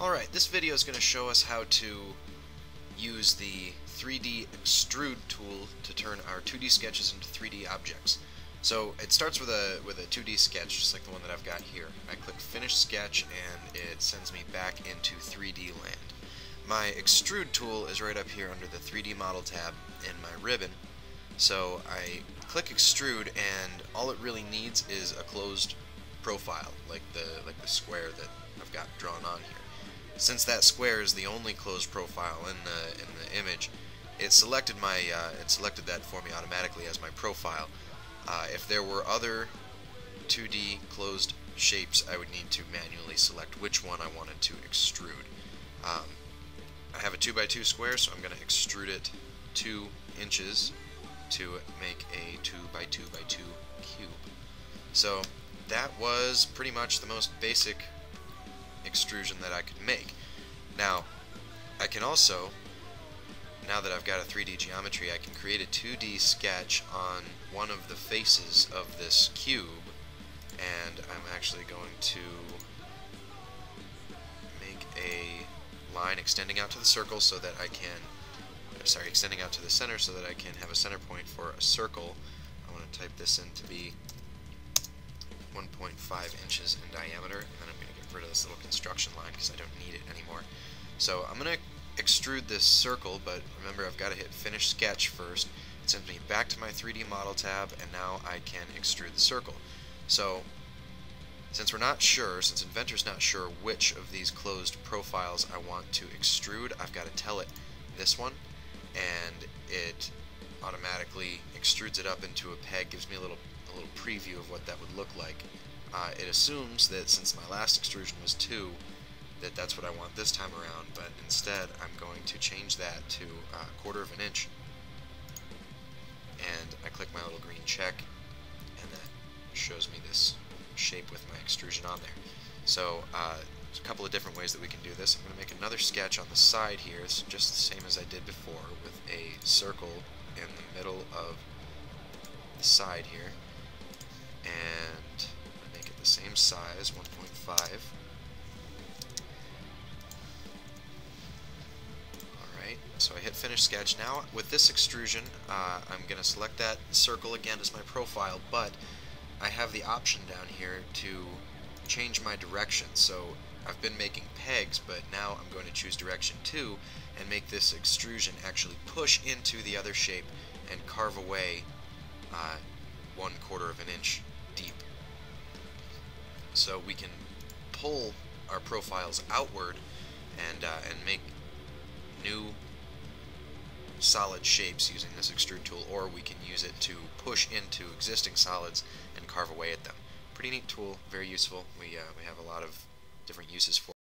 Alright, this video is going to show us how to use the 3D extrude tool to turn our 2D sketches into 3D objects. So it starts with a with a 2D sketch, just like the one that I've got here. I click Finish Sketch and it sends me back into 3D land. My extrude tool is right up here under the 3D model tab in my ribbon. So I click extrude and all it really needs is a closed profile, like the like the square that I've got drawn on here. Since that square is the only closed profile in the in the image, it selected my uh, it selected that for me automatically as my profile. Uh, if there were other 2D closed shapes, I would need to manually select which one I wanted to extrude. Um, I have a 2x2 square, so I'm going to extrude it 2 inches to make a 2x2x2 cube. So that was pretty much the most basic extrusion that I could make. Now, I can also, now that I've got a 3D geometry, I can create a 2D sketch on one of the faces of this cube, and I'm actually going to make a line extending out to the circle so that I can, uh, sorry, extending out to the center so that I can have a center point for a circle. I want to type this in to be 1.5 inches in diameter, and then I'm going to rid of this little construction line because I don't need it anymore. So I'm going to extrude this circle, but remember I've got to hit Finish Sketch first. It sends me back to my 3D Model tab, and now I can extrude the circle. So since we're not sure, since Inventor's not sure which of these closed profiles I want to extrude, I've got to tell it this one, and it automatically extrudes it up into a peg, gives me a little a little preview of what that would look like. Uh, it assumes that since my last extrusion was 2, that that's what I want this time around, but instead I'm going to change that to a quarter of an inch. And I click my little green check, and that shows me this shape with my extrusion on there. So uh, there's a couple of different ways that we can do this. I'm going to make another sketch on the side here, it's just the same as I did before, with a circle in the middle of the side here and size, 1.5. Alright, so I hit finish sketch. Now with this extrusion, uh, I'm going to select that circle again as my profile, but I have the option down here to change my direction. So I've been making pegs, but now I'm going to choose direction 2 and make this extrusion actually push into the other shape and carve away uh, one quarter of an inch deep. So we can pull our profiles outward and, uh, and make new solid shapes using this extrude tool, or we can use it to push into existing solids and carve away at them. Pretty neat tool, very useful. We, uh, we have a lot of different uses for